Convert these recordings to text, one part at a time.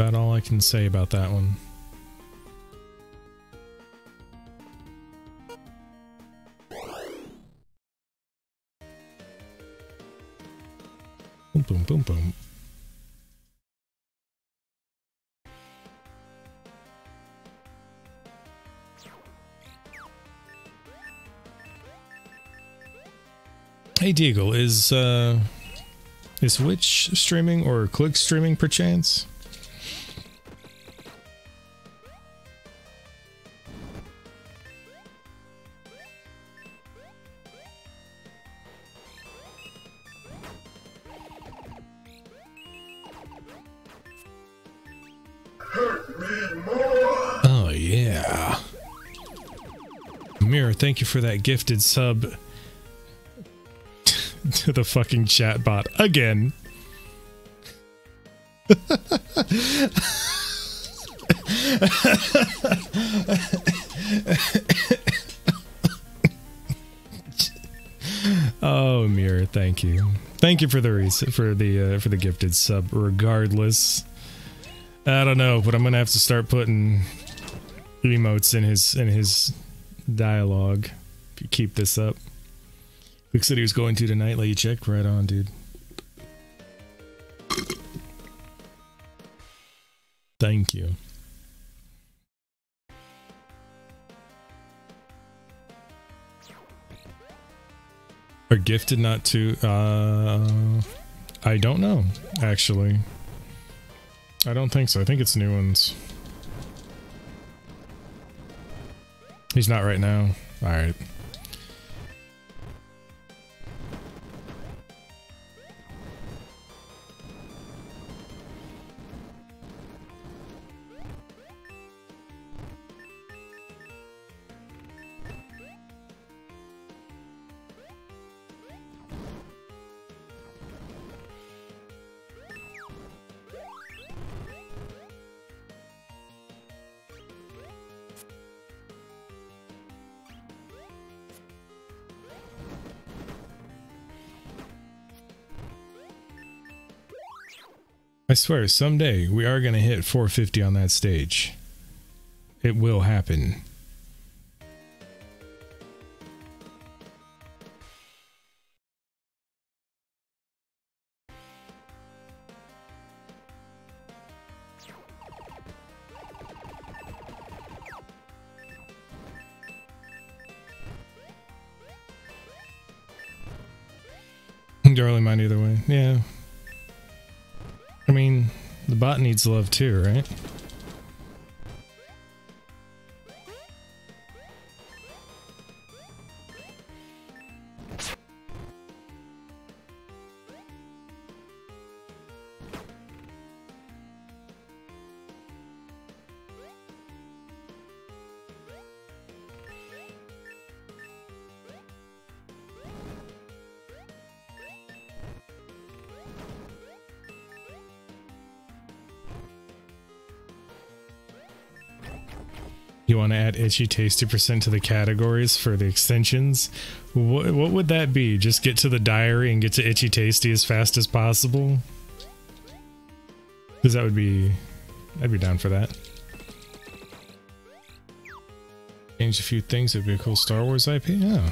About all I can say about that one. Boom, boom, boom, boom. Hey Deagle, is uh is Twitch streaming or Click streaming perchance? You for that gifted sub to the fucking chatbot again. oh, Mirror, thank you. Thank you for the reason for the uh, for the gifted sub. Regardless, I don't know, but I'm gonna have to start putting emotes in his in his dialogue if you keep this up. Quick said he was going to tonight. Let you check. Right on, dude. Thank you. Are gifted not to? Uh, I don't know, actually. I don't think so. I think it's new ones. He's not right now. Alright. I swear, someday we are going to hit 450 on that stage. It will happen. Really mind either way. Yeah. Bot needs love too, right? You want to add itchy tasty percent to the categories for the extensions? What, what would that be? Just get to the diary and get to itchy tasty as fast as possible? Because that would be... I'd be down for that. Change a few things, it'd be a cool Star Wars IP? Yeah.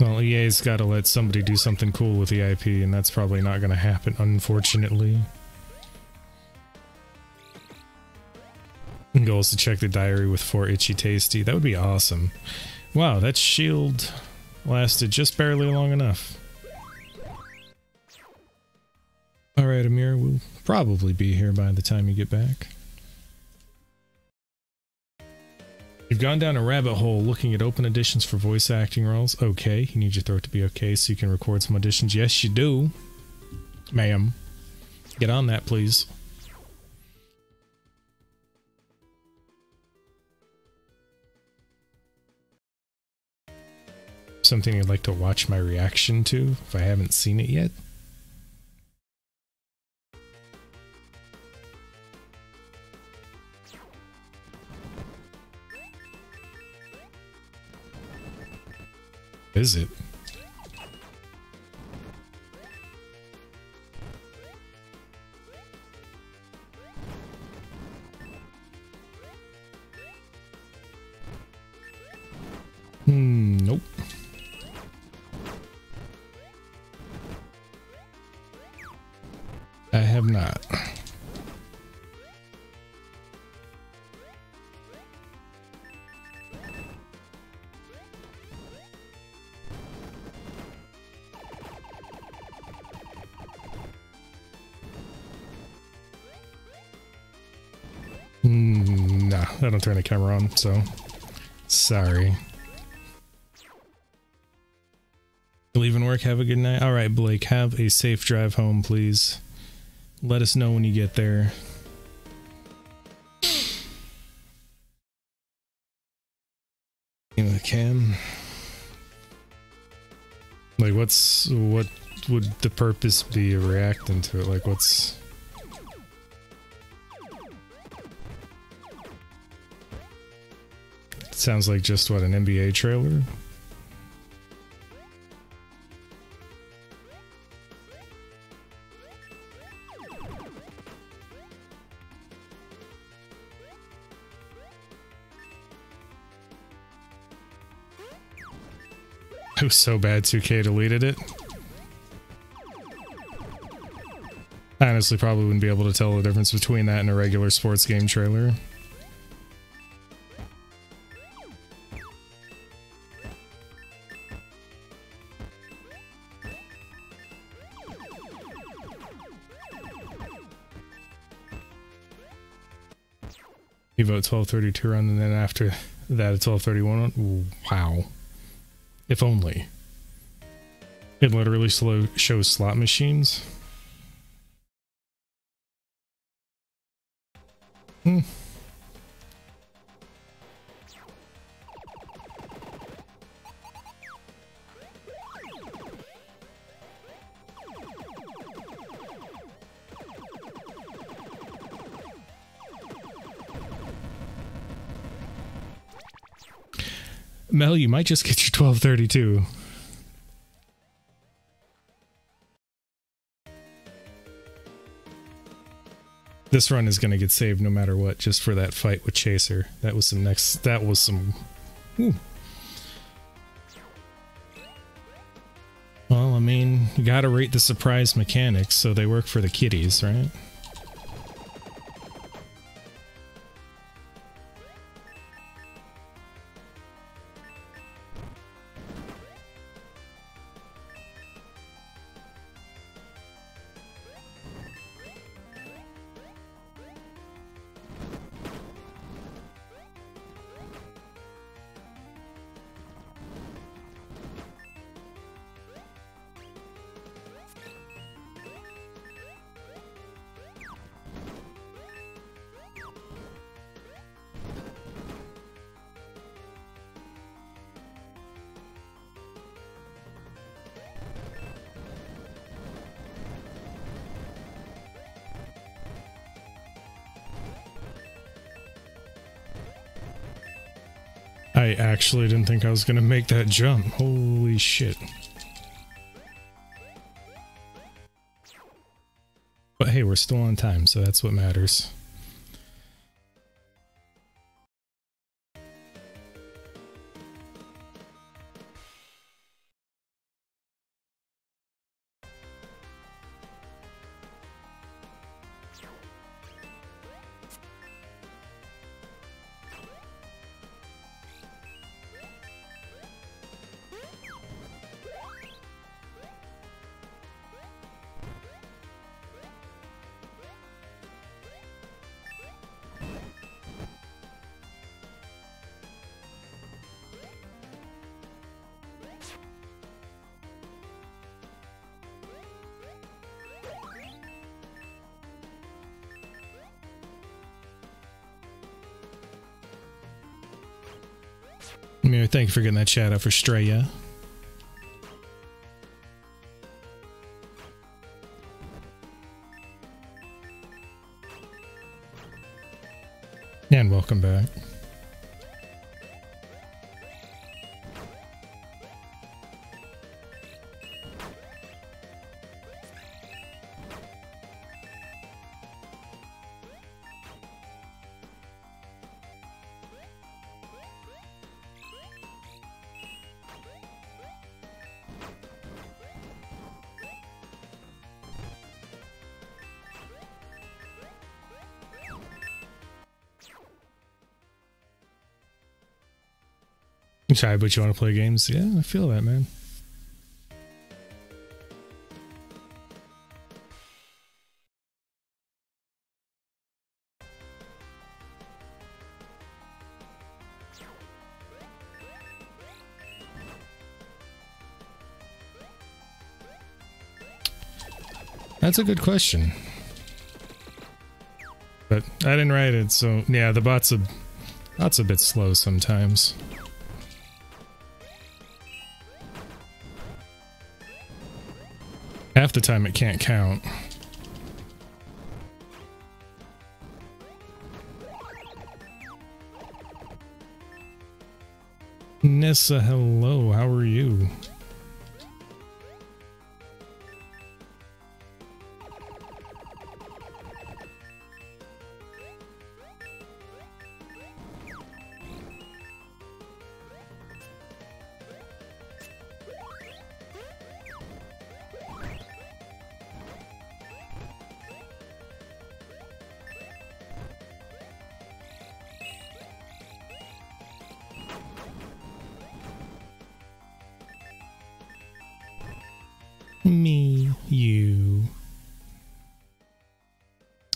Well, EA's got to let somebody do something cool with the IP, and that's probably not going to happen, unfortunately. Goal is to check the diary with four itchy tasty. That would be awesome. Wow, that shield lasted just barely long enough. Alright, Amir, we'll probably be here by the time you get back. You've gone down a rabbit hole looking at open auditions for voice acting roles. Okay, you need your throat to be okay so you can record some auditions. Yes, you do. Ma'am. Get on that, please. something you'd like to watch my reaction to if I haven't seen it yet? Is it? Hmm. I don't turn the camera on, so sorry. Leaving work, have a good night. All right, Blake, have a safe drive home, please. Let us know when you get there. the cam. Like, what's what would the purpose be of reacting to it? Like, what's Sounds like just what an NBA trailer. It was so bad 2K deleted it. I honestly probably wouldn't be able to tell the difference between that and a regular sports game trailer. Vote 1232 run and then after that a 1231 wow if only. It literally slow shows slot machines. Hmm. Mel, you might just get your 1232. This run is going to get saved no matter what, just for that fight with Chaser. That was some next... That was some... Ooh. Well, I mean, you gotta rate the surprise mechanics, so they work for the kiddies, right? I actually didn't think I was to make that jump. Holy shit. But hey, we're still on time, so that's what matters. Mirror, thank you for getting that chat out for Straya. And welcome back. Shy, but you want to play games? Yeah, I feel that, man. That's a good question. But I didn't write it, so yeah, the bot's a bot's a bit slow sometimes. Half the time it can't count. Nessa, hello, how are you? Me, you.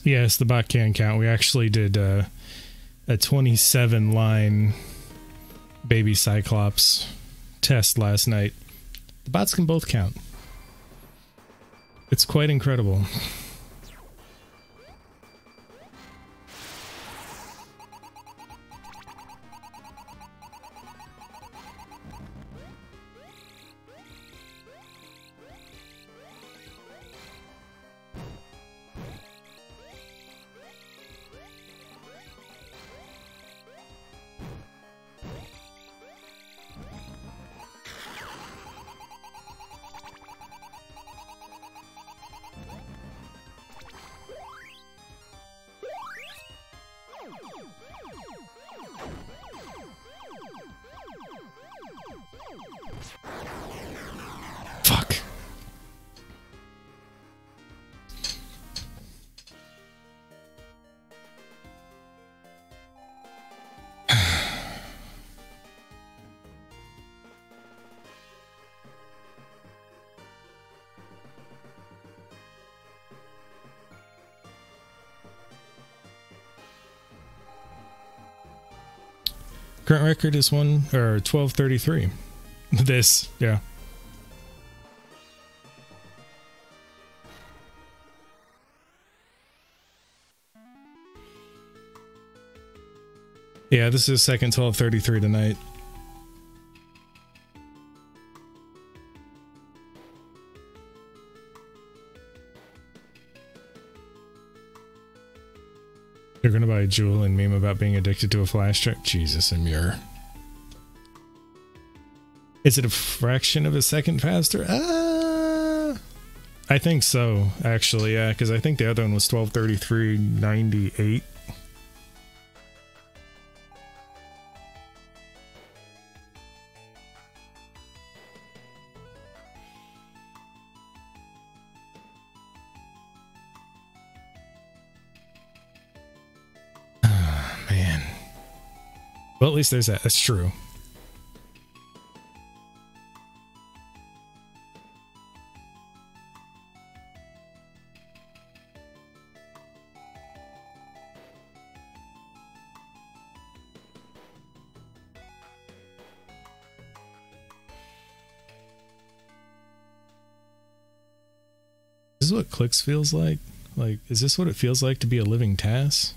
Yes, the bot can count. We actually did uh, a 27 line baby Cyclops test last night. The bots can both count. It's quite incredible. Current record is one or twelve thirty three. This, yeah. Yeah, this is second 1233 tonight. Jewel and meme about being addicted to a flash drive? Jesus, Amir. Is it a fraction of a second faster? Uh, I think so, actually, yeah, because I think the other one was 1233.98. Well, at least there's that. That's true. This is what clicks feels like? Like, is this what it feels like to be a living TAS?